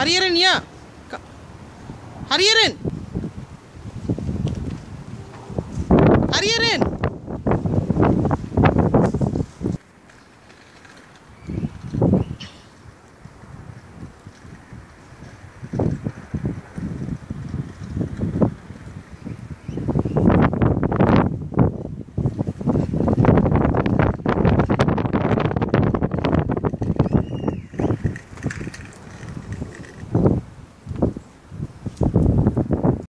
හරියරෙන් යා. ක- හරියරෙන්. හරියරෙන්.